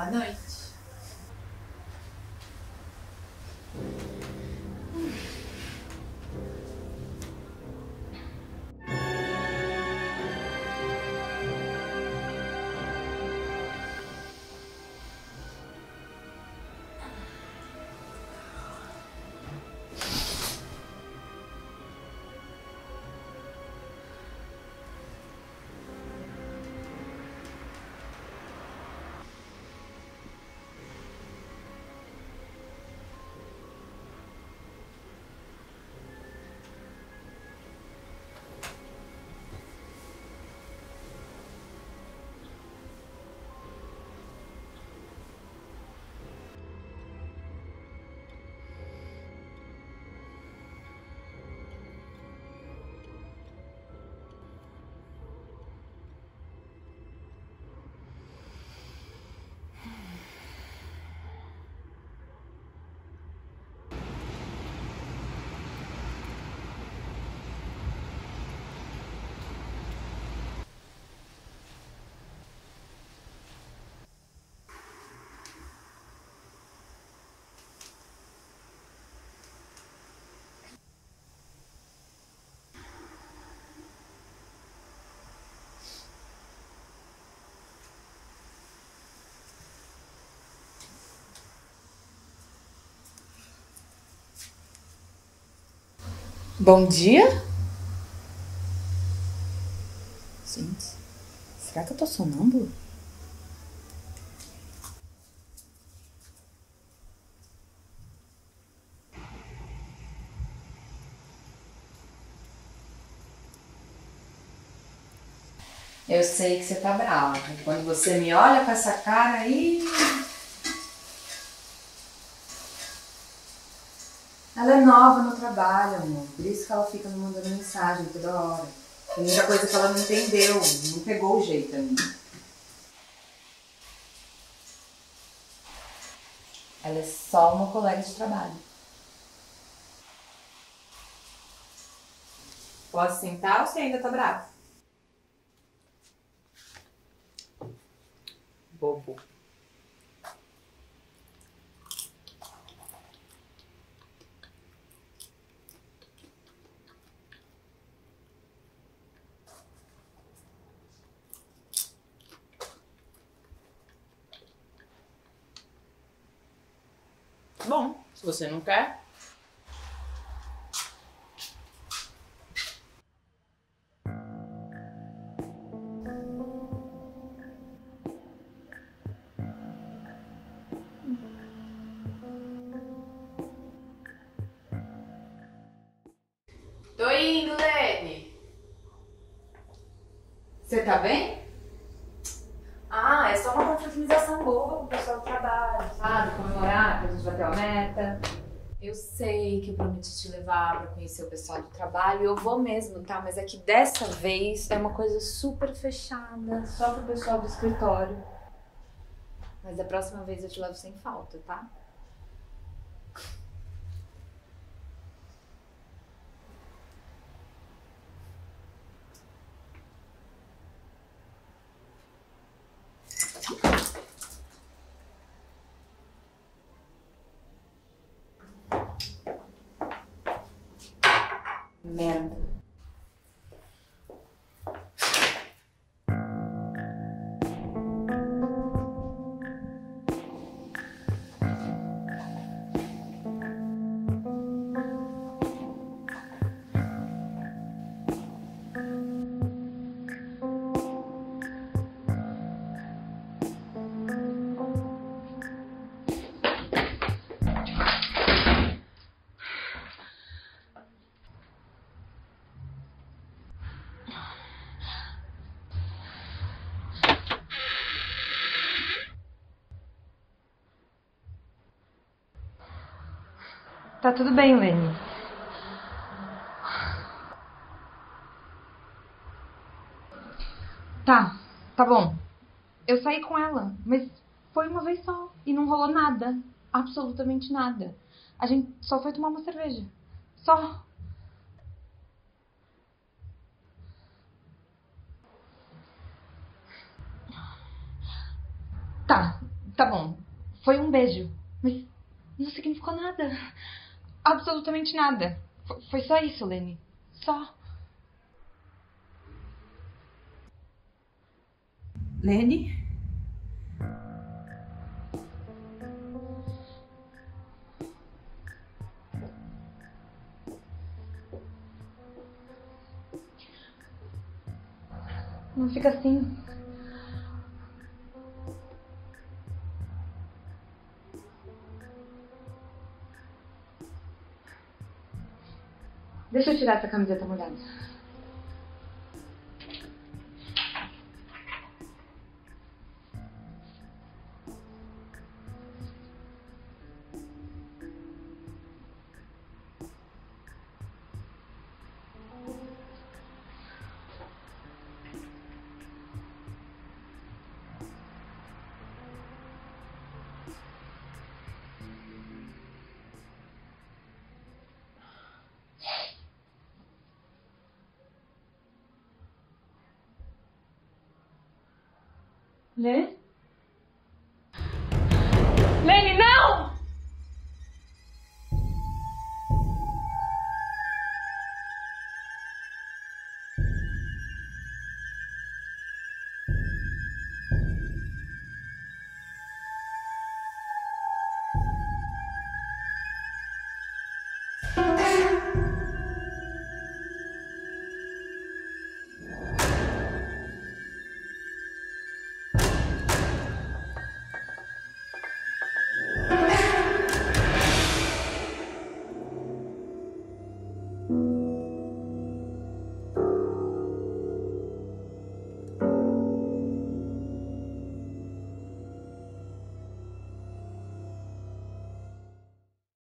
はない。Bom dia? Gente, será que eu tô sonâmbulo? Eu sei que você tá brava. Quando você me olha com essa cara aí. Ela é nova no trabalho, amor. Por isso que ela fica me mandando mensagem toda hora. Tem muita coisa que ela não entendeu, não pegou o jeito ainda. Ela é só uma colega de trabalho. Pode sentar ou você ainda tá bravo? Bobo. Bom, se você não quer. Tô indo, Lene. Você tá bem? Eu sei que eu prometi te levar pra conhecer o pessoal do trabalho, eu vou mesmo, tá? Mas é que dessa vez é uma coisa super fechada, só pro pessoal do escritório. Mas da próxima vez eu te levo sem falta, tá? Merda. Tá tudo bem, Lene. Tá, tá bom. Eu saí com ela, mas foi uma vez só e não rolou nada. Absolutamente nada. A gente só foi tomar uma cerveja. Só. Tá, Tá bom, foi um beijo, mas não significou nada. Absolutamente nada. Foi só isso, Lene. Só. Lene? Não fica assim. Deixa eu tirar essa camiseta molhada. Ne?